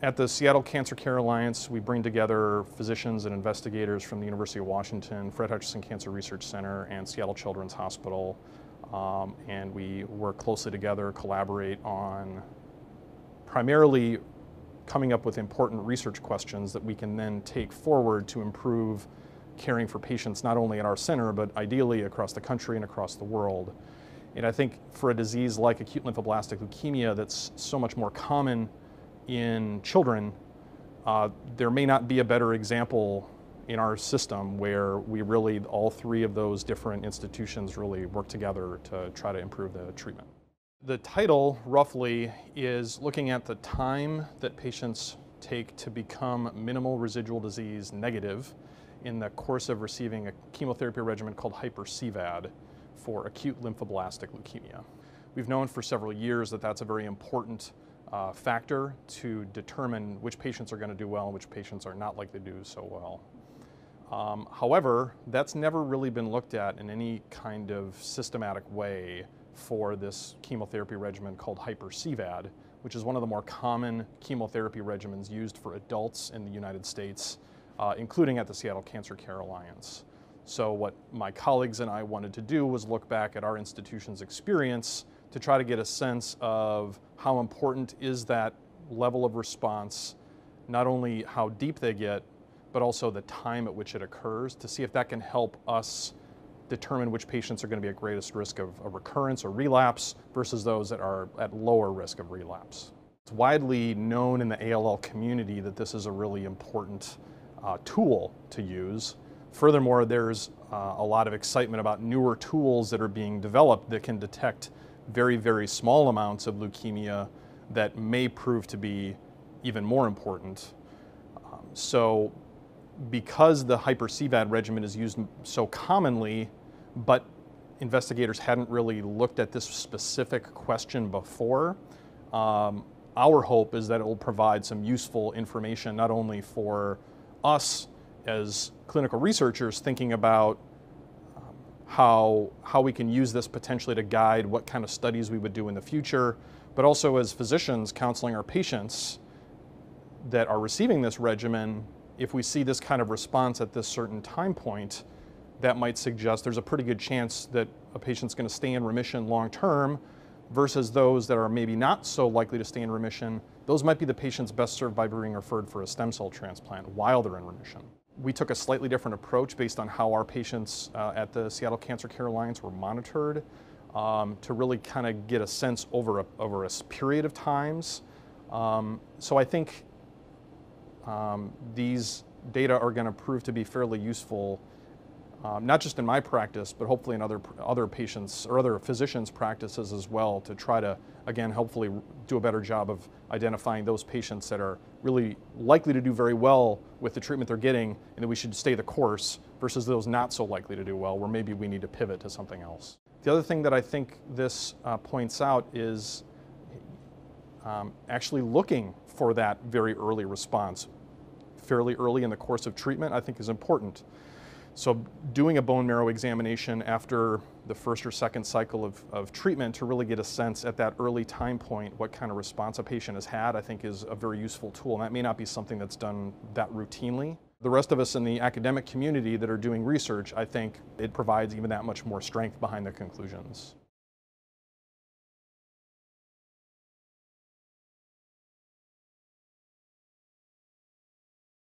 At the Seattle Cancer Care Alliance, we bring together physicians and investigators from the University of Washington, Fred Hutchinson Cancer Research Center, and Seattle Children's Hospital. Um, and we work closely together, collaborate on primarily coming up with important research questions that we can then take forward to improve caring for patients not only at our center, but ideally across the country and across the world. And I think for a disease like acute lymphoblastic leukemia that's so much more common in children, uh, there may not be a better example in our system where we really, all three of those different institutions really work together to try to improve the treatment. The title, roughly, is looking at the time that patients take to become minimal residual disease negative in the course of receiving a chemotherapy regimen called hyper-CVAD for acute lymphoblastic leukemia. We've known for several years that that's a very important uh, factor to determine which patients are going to do well and which patients are not likely to do so well. Um, however, that's never really been looked at in any kind of systematic way for this chemotherapy regimen called hyper-CVAD, which is one of the more common chemotherapy regimens used for adults in the United States, uh, including at the Seattle Cancer Care Alliance. So what my colleagues and I wanted to do was look back at our institution's experience to try to get a sense of how important is that level of response, not only how deep they get, but also the time at which it occurs to see if that can help us determine which patients are going to be at greatest risk of a recurrence or relapse versus those that are at lower risk of relapse. It's widely known in the ALL community that this is a really important uh, tool to use. Furthermore, there's uh, a lot of excitement about newer tools that are being developed that can detect very, very small amounts of leukemia that may prove to be even more important. Um, so because the hyper-CVAD regimen is used so commonly, but investigators hadn't really looked at this specific question before, um, our hope is that it will provide some useful information not only for us as clinical researchers thinking about how, how we can use this potentially to guide what kind of studies we would do in the future, but also as physicians counseling our patients that are receiving this regimen, if we see this kind of response at this certain time point, that might suggest there's a pretty good chance that a patient's going to stay in remission long term versus those that are maybe not so likely to stay in remission. Those might be the patients best served by being referred for a stem cell transplant while they're in remission we took a slightly different approach based on how our patients uh, at the Seattle Cancer Care Alliance were monitored um, to really kind of get a sense over a, over a period of times. Um, so I think um, these data are going to prove to be fairly useful um, not just in my practice, but hopefully in other, other patients or other physicians' practices as well to try to, again, hopefully do a better job of identifying those patients that are really likely to do very well with the treatment they're getting and that we should stay the course versus those not so likely to do well where maybe we need to pivot to something else. The other thing that I think this uh, points out is um, actually looking for that very early response fairly early in the course of treatment I think is important. So doing a bone marrow examination after the first or second cycle of, of treatment to really get a sense at that early time point what kind of response a patient has had, I think is a very useful tool. And that may not be something that's done that routinely. The rest of us in the academic community that are doing research, I think it provides even that much more strength behind the conclusions.